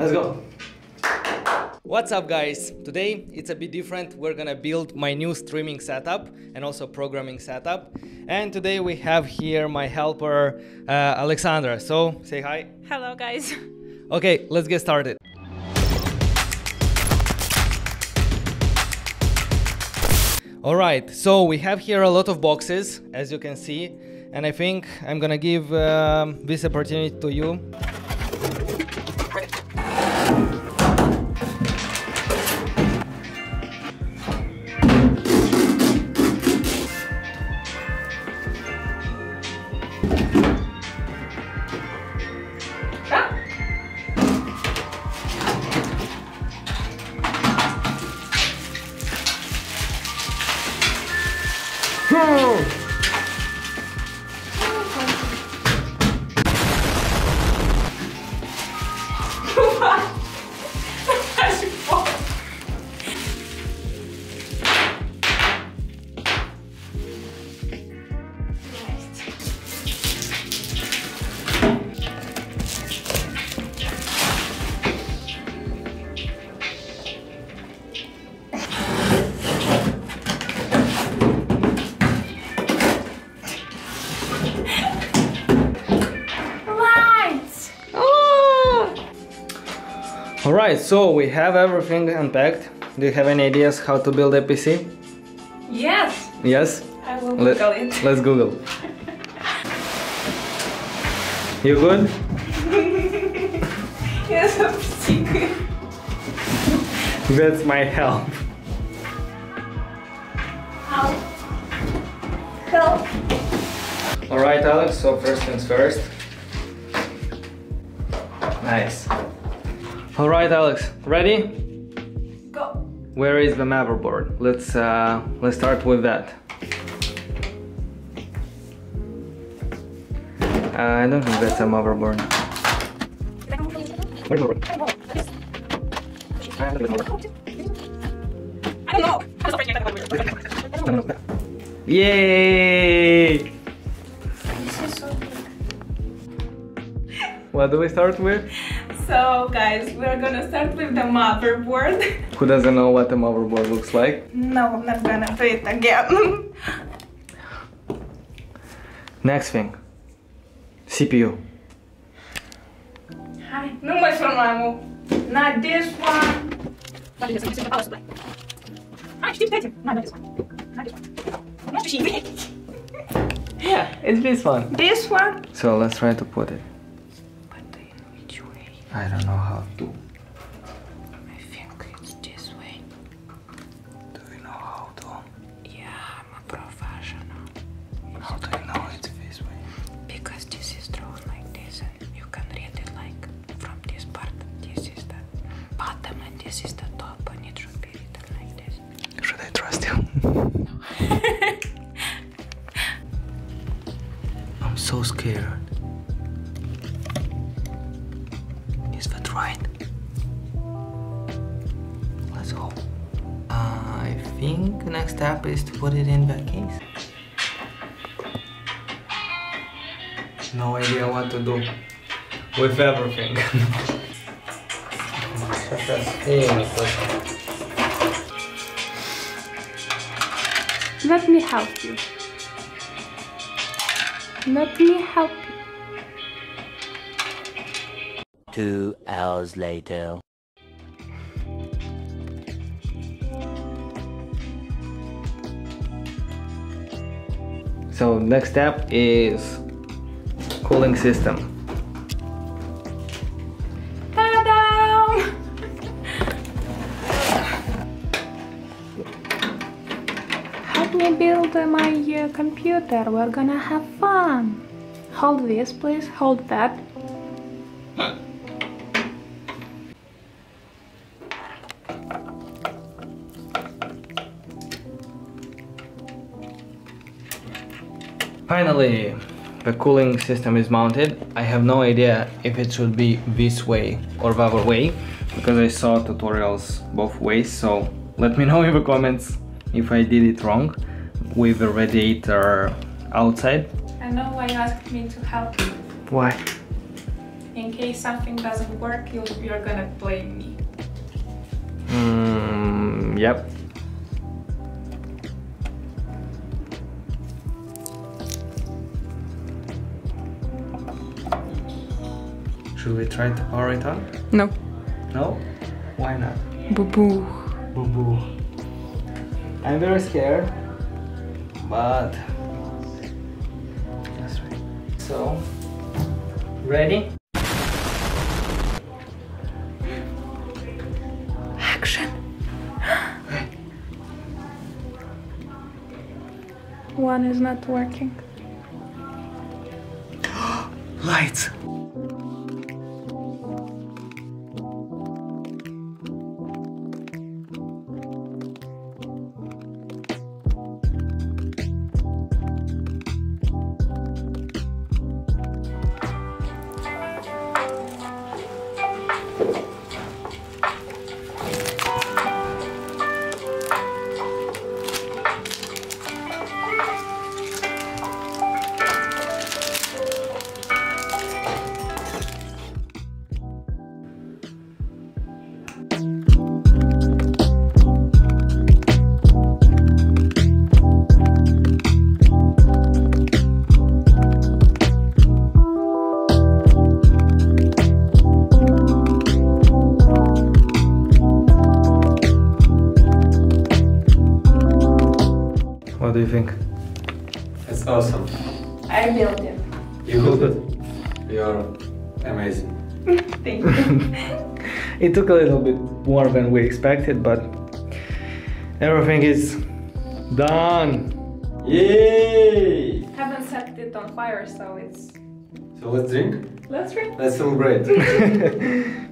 Let's go. What's up guys? Today it's a bit different. We're gonna build my new streaming setup and also programming setup. And today we have here my helper uh, Alexandra. So say hi. Hello guys. Okay, let's get started. All right, so we have here a lot of boxes, as you can see, and I think I'm gonna give um, this opportunity to you. Lights! All right, so we have everything unpacked. Do you have any ideas how to build a PC? Yes! Yes? I will Let- Google it. Let's Google. You good? Yes, I'm sick. That's my help. Help. Help. All right, Alex. So first things first. Nice. All right, Alex. Ready? Go. Where is the motherboard? Let's uh, let's start with that. Uh, I don't think that's a motherboard. Where's the motherboard? I don't know. Yay! This is so big. What do we start with? So, guys, we're gonna start with the motherboard. Who doesn't know what a motherboard looks like? no, I'm not gonna do it again. Next thing. CPU. Hai, nu mai filmam Not this one. Hai, știi pe Not this one. Not this one. Nu știu și Yeah, it's this one. This one. So let's try to put it. I don't know how to. I think it's this way. Do you know how to? Yeah, I'm a professional. How do you know it's this way? Because this is drawn like this and you can read it like from this part. This is the bottom and this is the top and it should be written like this. Should I trust you? I'm so scared. Let's. Uh, I think the next step is to put it in the case. No idea what to do with everything. Such a thing. Let me help you. Let me help you. Two hours later. So next step is cooling system. Help me build my uh, computer. We're gonna have fun. Hold this, please. Hold that. Finally, the cooling system is mounted. I have no idea if it should be this way or the other way because I saw tutorials both ways. So let me know in the comments if I did it wrong with the radiator outside. I know why you asked me to help you. Why? In case something doesn't work, you, you're gonna blame me. Mm, yep. Should we try to power it on? No. No? Why not? Boo boo. Boo boo. I'm very scared, but that's right. So, ready? Action. One is not working. Lights. What do you think? It's awesome. I built it. You built it. You're amazing. Thank you. It took a little bit more than we expected, but everything is done. Yay! Haven't set it on fire, so it's. So let's drink. Let's drink. Let's celebrate.